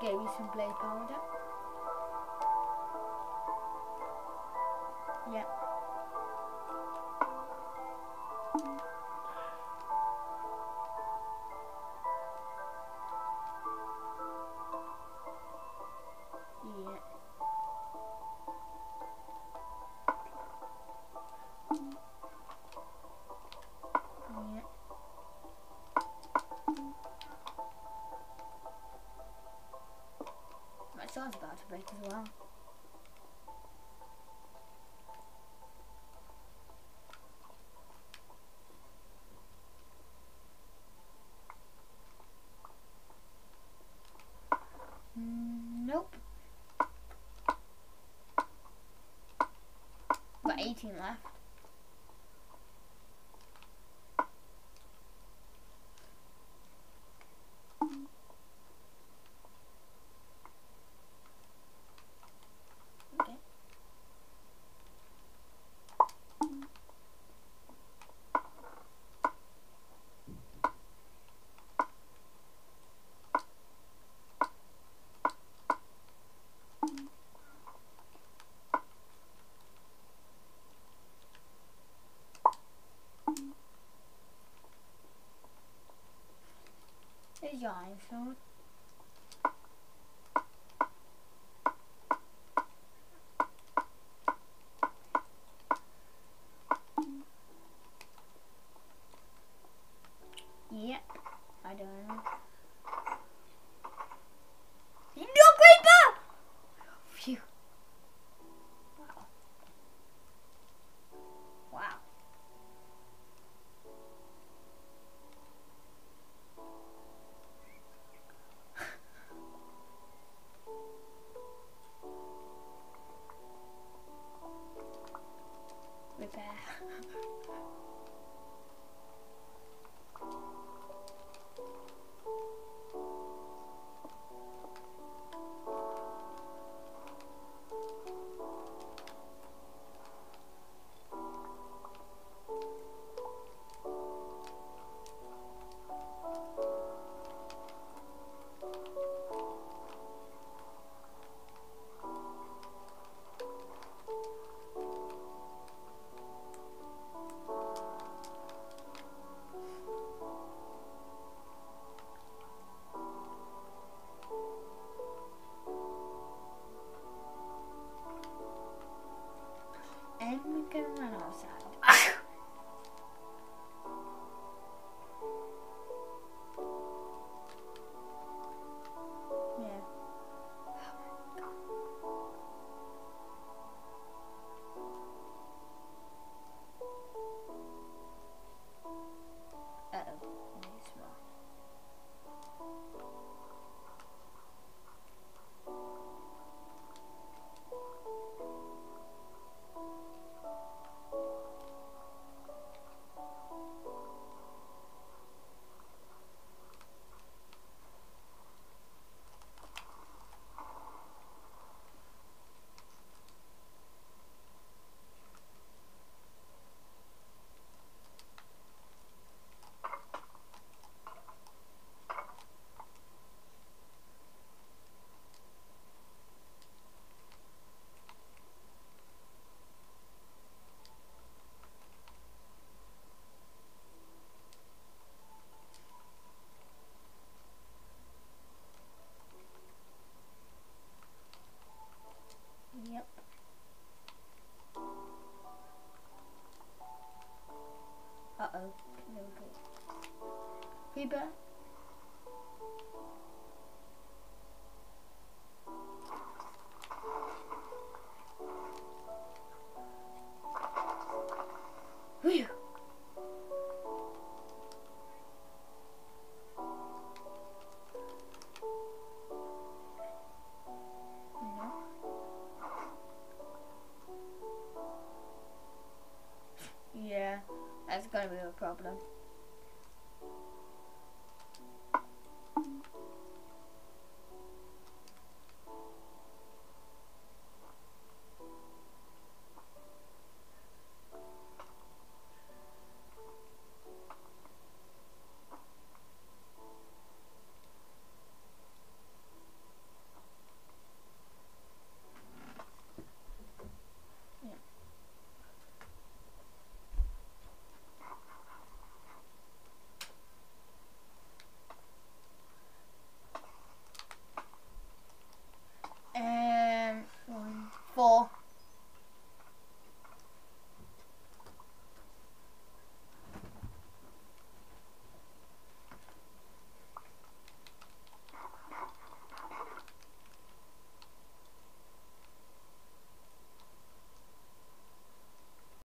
just get me play powder. About to break as well. Mm, Nope. Got 18 left. 这养生 Uh oh. No good. Problem.